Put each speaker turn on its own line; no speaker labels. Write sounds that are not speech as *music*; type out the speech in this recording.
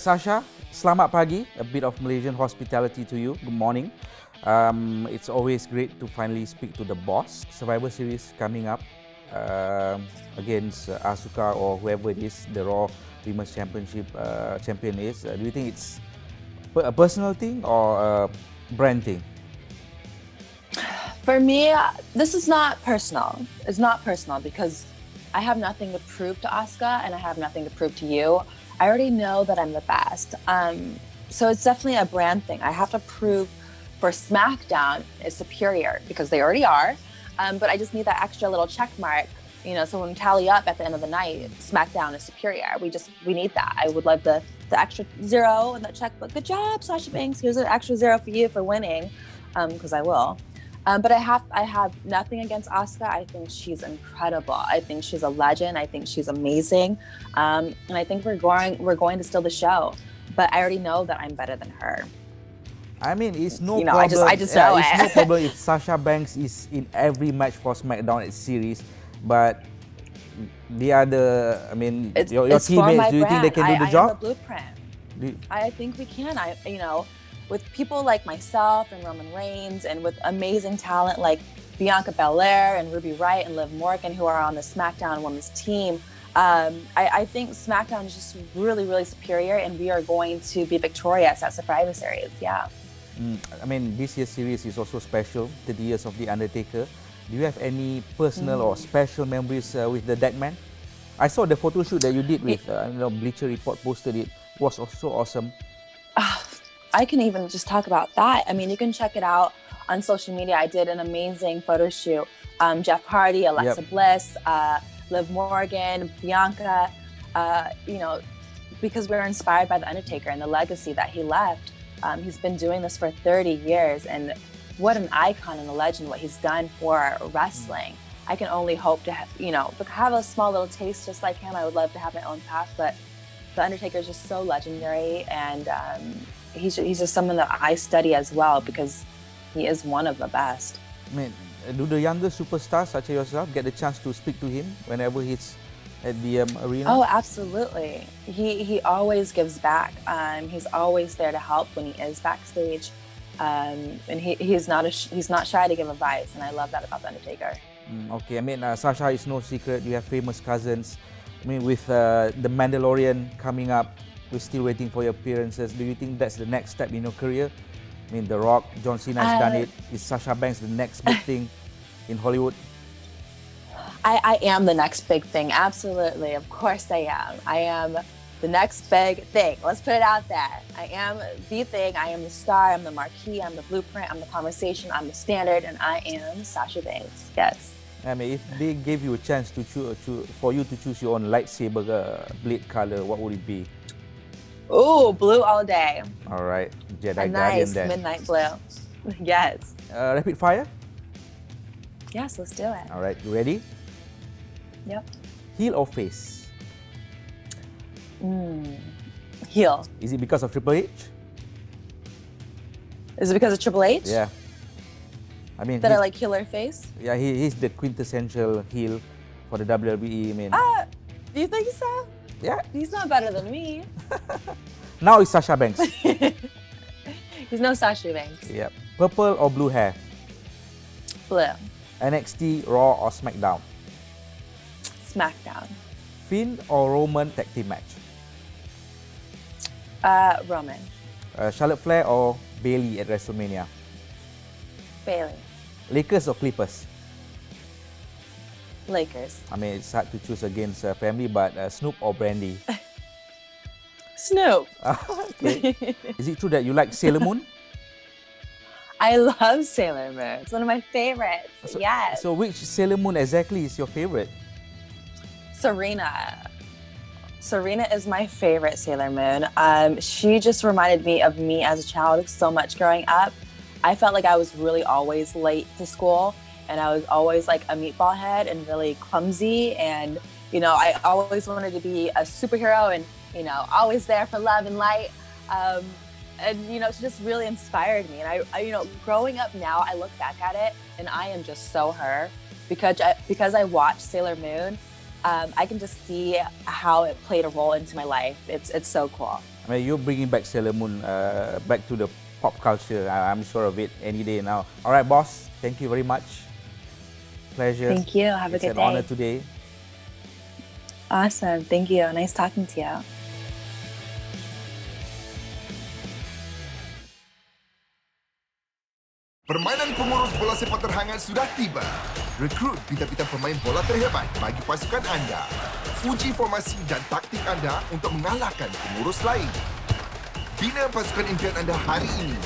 Sasha, selamat pagi. A bit of Malaysian hospitality to you. Good morning. Um, it's always great to finally speak to the boss. Survivor Series coming up um, against uh, Asuka or whoever it is, the Raw Women's Championship uh, champion is. Uh, do you think it's a personal thing or a brand thing?
For me, this is not personal. It's not personal because I have nothing to prove to Asuka and I have nothing to prove to you. I already know that I'm the best. Um, so it's definitely a brand thing. I have to prove for SmackDown is superior because they already are. Um, but I just need that extra little check mark, you know. So when we tally up at the end of the night, SmackDown is superior. We just we need that. I would love the the extra zero and that check. But good job, Sasha Banks. Here's an extra zero for you for winning, because um, I will. Um, but I have I have nothing against Asuka. I think she's incredible. I think she's a legend. I think she's amazing, um, and I think we're going we're going to steal the show. But I already know that I'm better than her.
I mean, it's no
you know,
problem.
I just, I just
yeah,
know
it's
it.
no problem if *laughs* Sasha Banks is in every match for SmackDown at series, but the other, I mean,
It's,
your, your
it's
teammates, do you think they can do
I,
the
I
job?
The blueprint.
You-
I think we can. I, you know, with people like myself and Roman Reigns, and with amazing talent like Bianca Belair and Ruby Riott and Liv Morgan, who are on the SmackDown Women's team. Um, I, I think SmackDown is just really, really superior, and we are going to be victorious at Survivor Series. Yeah.
Mm, I mean, this year's series is also special, 30 years of The Undertaker. Do you have any personal
Mm.
or special memories uh, with the dead man? I saw the photo shoot that you did with, uh, you know, Bleacher Report posted it. was also awesome.
I can even just talk about that. I mean, you can check it out on social media. I did an amazing photo shoot. Um, Jeff Hardy, Alexa
Yep.
Bliss, uh, Liv Morgan, Bianca. Uh, you know, because we were inspired by the Undertaker and the legacy that he left. Um, he's been doing this for 30 years, and what an icon and a legend! What he's done for wrestling. I can only hope to, ha- you know, have a small little taste just like him. I would love to have my own path, but the Undertaker is just so legendary, and um, he's he's just someone that I study as well because he is one of the best.
I mean, do the younger superstars such as yourself get the chance to speak to him whenever he's at the um, arena?
Oh, absolutely. He he always gives back. Um, he's always there to help when he is backstage, um, and he, he's not a, he's not shy to give advice, and I love that about the Undertaker.
Mm, okay, I mean, uh, Sasha is no secret. You have famous cousins. I mean, with uh, the Mandalorian coming up, we're still waiting for your appearances. Do you think that's the next step in your career? I mean, The Rock, John Cena has done
Uh,
it. Is Sasha Banks the next big *laughs* thing in Hollywood?
I, I am the next big thing. Absolutely. Of course I am. I am the next big thing. Let's put it out there. I am the thing. I am the star. I'm the marquee. I'm the blueprint. I'm the conversation. I'm the standard. And I am Sasha Banks. Yes.
I mean, if they gave you a chance to choose, to, for you to choose your own lightsaber uh, blade color, what would it be?
Ooh, blue all day.
All right, Jedi
A
Guardian
nice
then.
midnight blue. Yes.
Uh, rapid fire.
Yes, let's do it.
All right, you ready?
Yep.
Heel or face?
Mm. Heel.
Is it because of Triple H?
Is it because of Triple H?
Yeah. I mean,
That I like heel or face?
Yeah, he, he's the quintessential heel for the WWE. I mean,
Ah, do you think so?
Yeah.
He's not better than me. *laughs*
Now it's Sasha Banks. *laughs*
He's no Sasha Banks.
yep. Purple or blue hair?
Blue.
NXT, Raw or SmackDown?
SmackDown.
Finn or Roman tag team match?
Uh, Roman.
Uh, Charlotte Flair or Bayley at WrestleMania?
Bayley.
Lakers or Clippers?
Lakers.
I mean, it's hard to choose against uh, family, but uh, Snoop or Brandy? *laughs*
Snoop. *laughs*
okay. Is it true that you like Sailor Moon? *laughs*
I love Sailor Moon. It's one of my favorites.
So,
yes.
So which Sailor Moon exactly is your favorite?
Serena. Serena is my favorite Sailor Moon. Um, she just reminded me of me as a child so much growing up. I felt like I was really always late to school and I was always like a meatball head and really clumsy. And, you know, I always wanted to be a superhero and, you know, always there for love and light. Um, and you know, she just really inspired me. And I, I, you know, growing up now, I look back at it and I am just so her because I, because I watched Sailor Moon. Um, I can just see how it played a role into my life. It's it's so cool.
I mean, you're bringing back Sailor Moon uh, back to the pop culture. I, am sure of it any day now. All right, boss. Thank you very much. Pleasure.
Thank you. Have
it's
a good
day. It's an honor today.
Awesome. Thank you. Nice talking to you.
Permainan pengurus bola sepak terhangat sudah tiba. Rekrut bintang-bintang pemain bola terhebat bagi pasukan anda. Uji formasi dan taktik anda untuk mengalahkan pengurus lain. Bina pasukan impian anda hari ini